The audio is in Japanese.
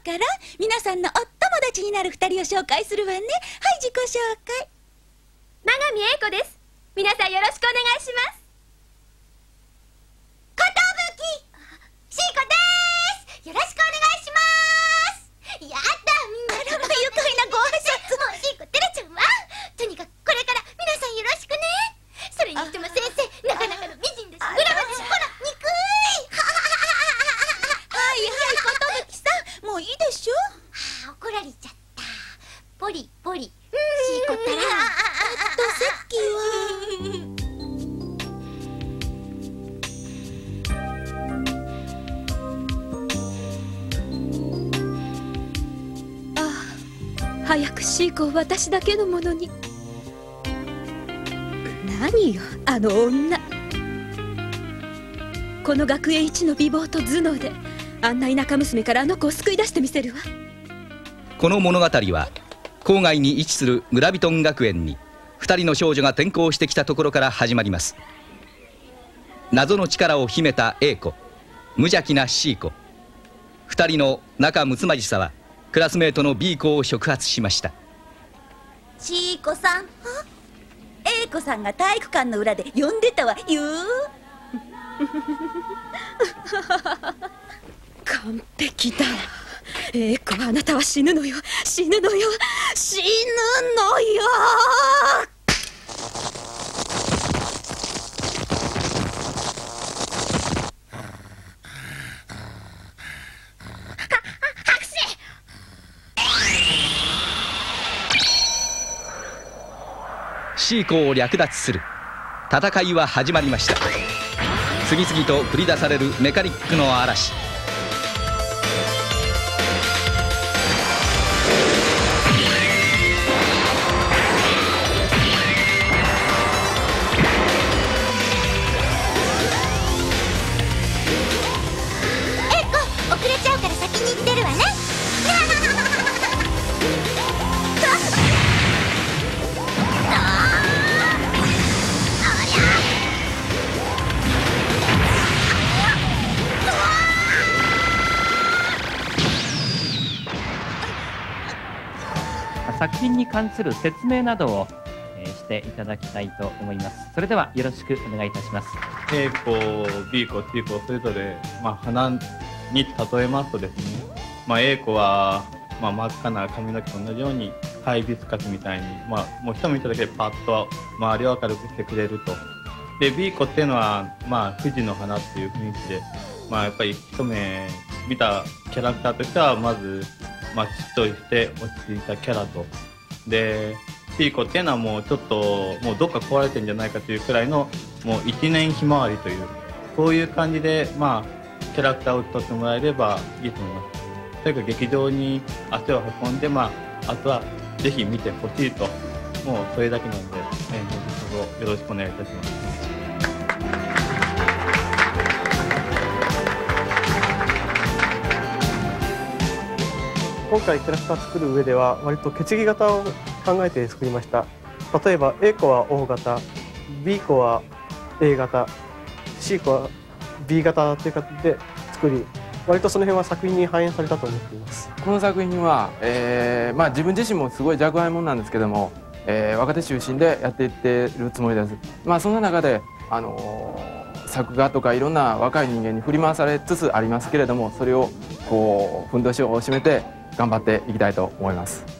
から皆さんのお友達になる2人を紹介するわね。はい自己紹介。永見英子です。皆さんよろしくお願いします。ポリポリ。シーコったらとさっきはああ早くシーコを私だけのものに。何よあの女。この学園一の美貌と頭脳であんな田舎娘からあの子を救い出してみせるわ。この物語は郊外に位置するグラビトン学園に2人の少女が転校してきたところから始まります。謎の力を秘めた A 子無邪気な C 子2人の仲睦まじさはクラスメートの B 子を触発しました。ちーこさん英子さんが体育館の裏で呼んでたわよ。完璧だ。英子あなたは死ぬのよ。死ぬのよ死ぬのよ。シーコを略奪する戦いは始まりました次々と繰り出されるメカニックの嵐ちゃうから先に行ってるわね作品に関する説明などを、えーしていただきたいと思います。それではよろしくお願いいたします。A 子、B 子、C 子それぞれ、まあ、花に例えますとですね、まあ、A 子は、まあ、真っ赤な髪の毛と同じようにハイビスカスみたいに、まあ、もう一目見ただけでパッと周りを明るくしてくれると。で B 子っていうのは、まあ、富士の花っていう雰囲気で、まあ、やっぱり一目見たキャラクターとしてはまず、まあ、しっとりして落ち着いたキャラと。で C 子っていうのはもうちょっともうどっか壊れてんじゃないかというくらいのもう一年ひまわりというそういう感じでまあキャラクターを取ってもらえればいいと思います。というか劇場に足を運んでまああとはぜひ見てほしいともうそれだけなので、えー、どうぞよろしくお願いいたします。今回キャラクター作る上では割と血液型を考えて作りました。例えば A 子は O 型 B 子は A 型 C 子は B 型という形で作り割とその辺は作品に反映されたと思っています。この作品は、えーまあ、自分自身もすごい若輩者なんですけども、えー若手中心でやっていってるつもりです、まあ、そんな中で、あのー作画とかいろんな若い人間に振り回されつつありますけれどもそれをこうふんどしを締めて頑張っていきたいと思います。